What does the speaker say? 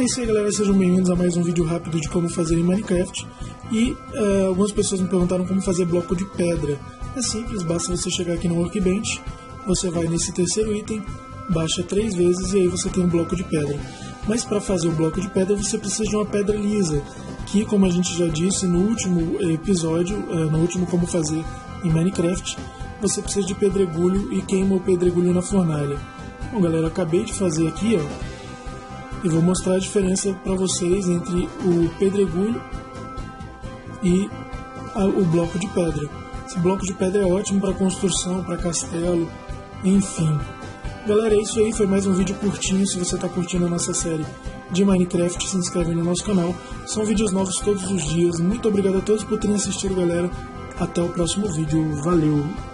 É isso aí, galera. Sejam bem-vindos a mais um vídeo rápido de como fazer em Minecraft. E uh, algumas pessoas me perguntaram como fazer bloco de pedra. É simples, basta você chegar aqui no Workbench, você vai nesse terceiro item, baixa três vezes e aí você tem um bloco de pedra. Mas para fazer o bloco de pedra você precisa de uma pedra lisa, que como a gente já disse no último episódio, uh, no último como fazer em Minecraft, você precisa de pedregulho e queima o pedregulho na fornalha. Bom galera, acabei de fazer aqui, ó, e vou mostrar a diferença para vocês entre o pedregulho e a, o bloco de pedra. Esse bloco de pedra é ótimo para construção, para castelo, enfim. Galera, é isso aí, foi mais um vídeo curtinho. Se você está curtindo a nossa série de Minecraft, se inscreve no nosso canal. São vídeos novos todos os dias. Muito obrigado a todos por terem assistido, galera. Até o próximo vídeo. Valeu!